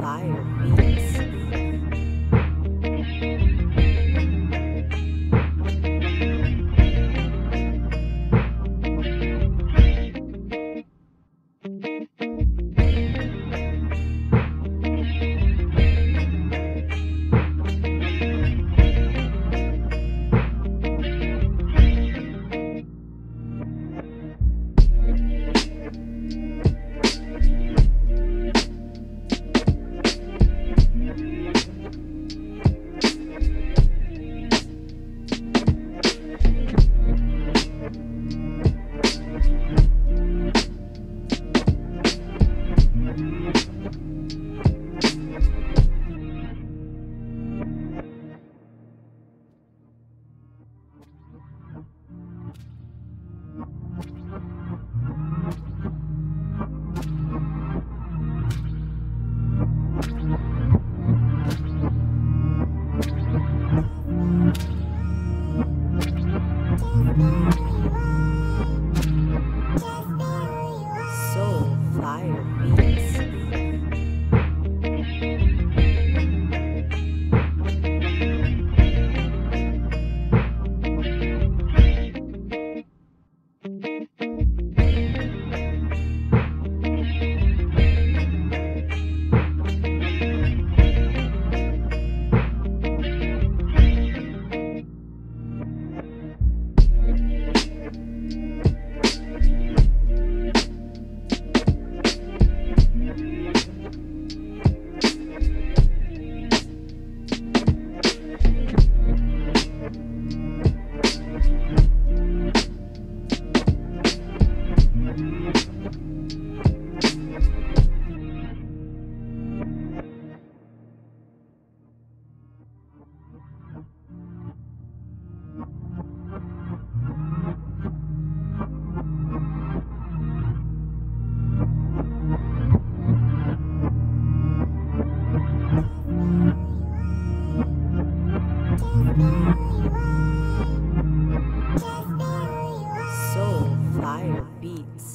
fire me. So fire. Fire Beats.